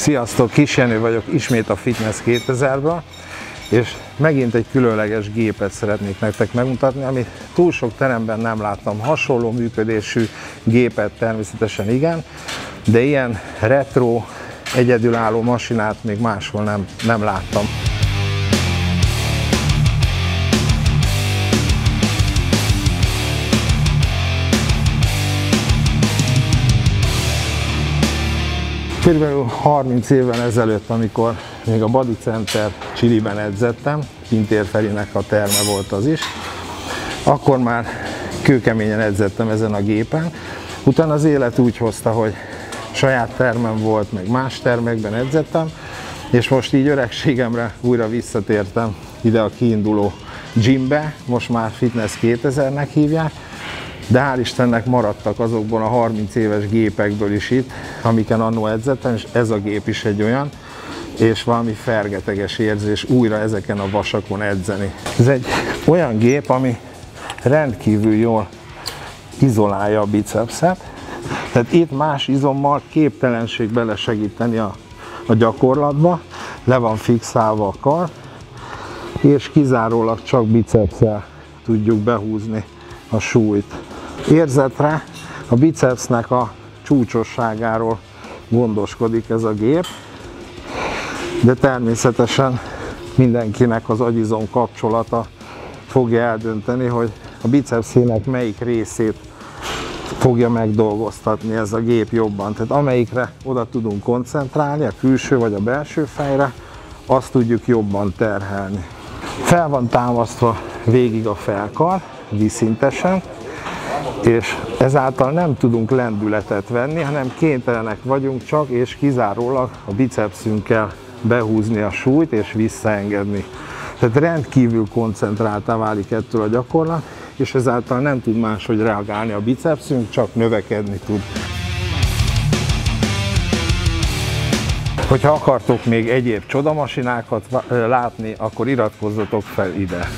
Sziasztok, Kis Jenő vagyok, ismét a Fitness 2000-ből, és megint egy különleges gépet szeretnék nektek megmutatni, amit túl sok teremben nem láttam. Hasonló működésű gépet természetesen igen, de ilyen retro, egyedülálló masinát még máshol nem, nem láttam. Körülbelül 30 évvel ezelőtt, amikor még a Body Center Csiliben edzettem, Pintér Ferinek a terme volt az is, akkor már kőkeményen edzettem ezen a gépen. Utána az élet úgy hozta, hogy saját termem volt, meg más termekben edzettem, és most így öregségemre újra visszatértem ide a kiinduló gymbe, most már Fitness 2000-nek hívják, de hál' Istennek maradtak azokból a 30 éves gépekből is itt, amiken annó edzettem, és ez a gép is egy olyan, és valami fergeteges érzés újra ezeken a vasakon edzeni. Ez egy olyan gép, ami rendkívül jól izolálja a bicepset, tehát itt más izommal képtelenség belesegíteni a, a gyakorlatba, le van fixálva a kar, és kizárólag csak bicepszel tudjuk behúzni a súlyt érzetre, a bicepsnek a csúcsosságáról gondoskodik ez a gép, de természetesen mindenkinek az agyizom kapcsolata fogja eldönteni, hogy a bicepszének melyik részét fogja megdolgoztatni ez a gép jobban. Tehát amelyikre oda tudunk koncentrálni, a külső vagy a belső fejre, azt tudjuk jobban terhelni. Fel van támasztva végig a felkar, vízszintesen, és ezáltal nem tudunk lendületet venni, hanem kénytelenek vagyunk csak és kizárólag a bicepsünkkel behúzni a súlyt és visszaengedni. Tehát rendkívül koncentráltá válik ettől a gyakorlat, és ezáltal nem tud máshogy reagálni a bicepsünk, csak növekedni tud. Hogyha akartok még egyéb csodamasinákat látni, akkor iratkozzatok fel ide.